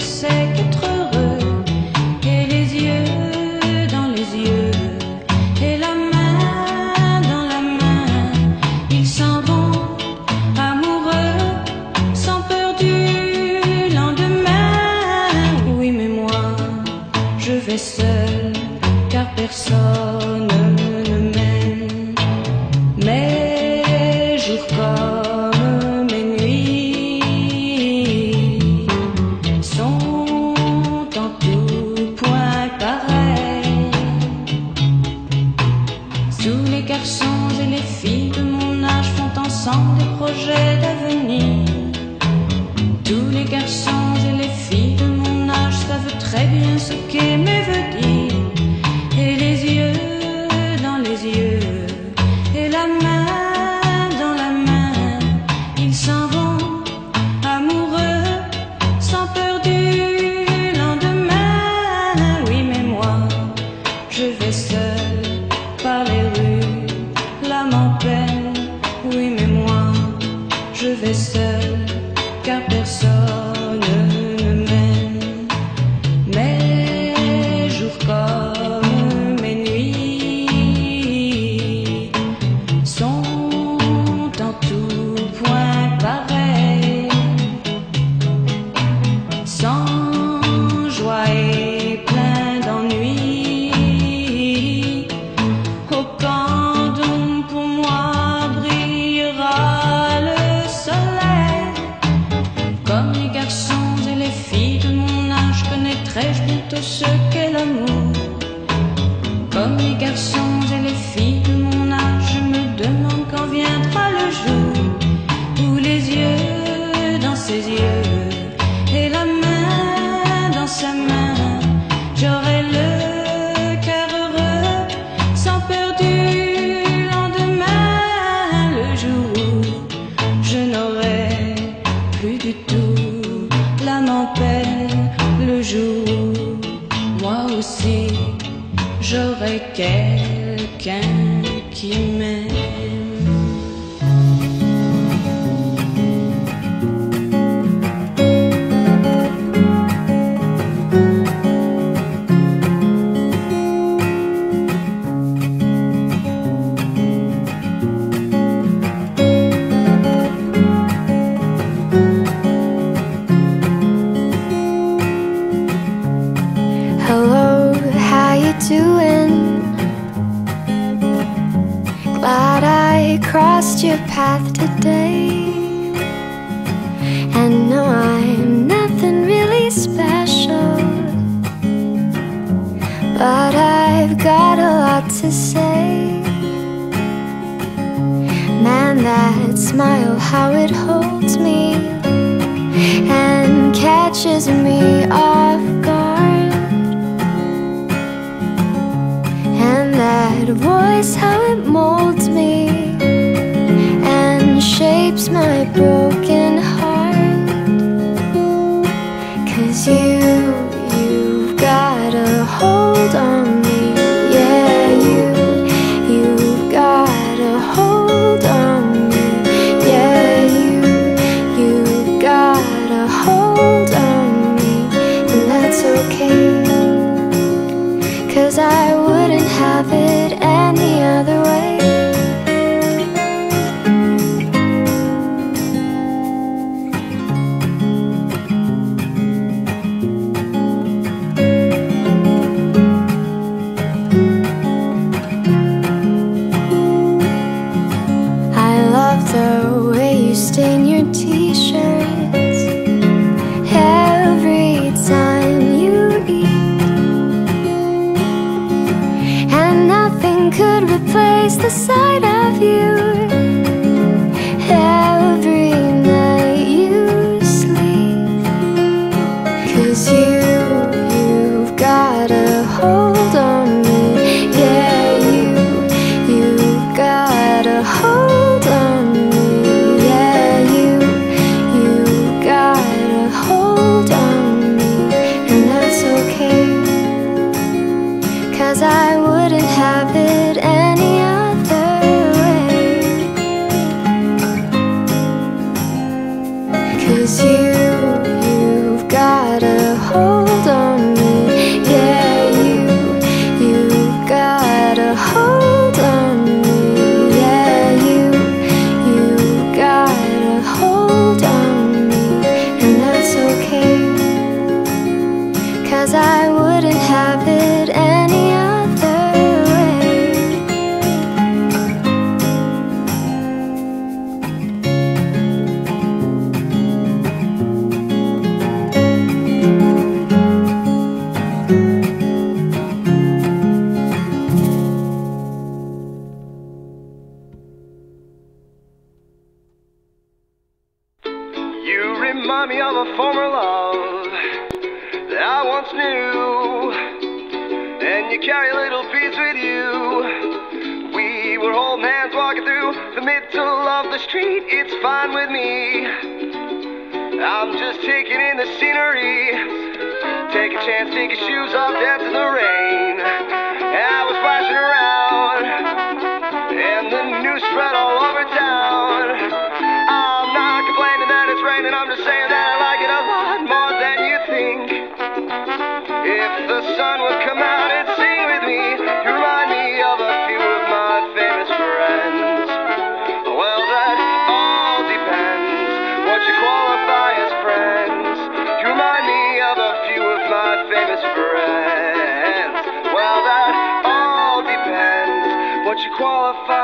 C'est qu'être heureux et les yeux dans les yeux et la main dans la main, ils s'en vont amoureux sans peur du lendemain. Oui, mais moi je vais seul. quand viendra le jour où les yeux dans ses yeux to. Glad I crossed your path today. And no, I'm nothing really special. But I've got a lot to say. Man, that smile, oh, how it holds me and catches me off. is how it molds me and shapes my growth. the way you stain your t-shirts. Every time you eat And nothing could replace the sight of you. says I wouldn't You carry a little piece with you. We were holding hands walking through the middle of the street. It's fine with me. I'm just taking in the scenery. Take a chance, take your shoes off, dance in the rain. I was splashing around, and the news spread all over town. I'm not complaining that it's raining, I'm just saying that I like it a lot more than you think. If the sun would come what